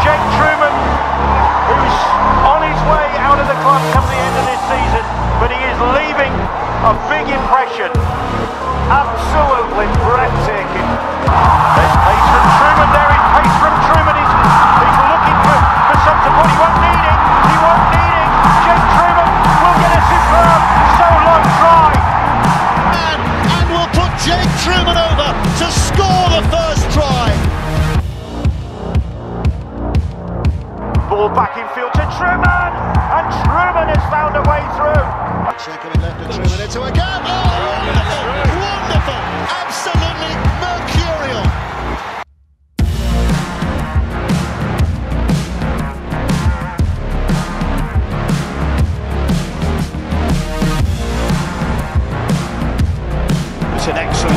Jake Trueman, who's on his way out of the club come the end of this season, but he is leaving a big impression. Absolutely breathtaking. There's pace from Trueman, there is pace from Trueman. He's, he's looking for, for some support. He won't need it. He won't need it. Jake Trueman will get a superb solo try. and, and will put Jake Trueman over to score the ball back in field to Trueman, and Trueman has found a way through. Second left to Trueman into a gap. Oh, wonderful! Wonderful! Absolutely mercurial. It's an excellent.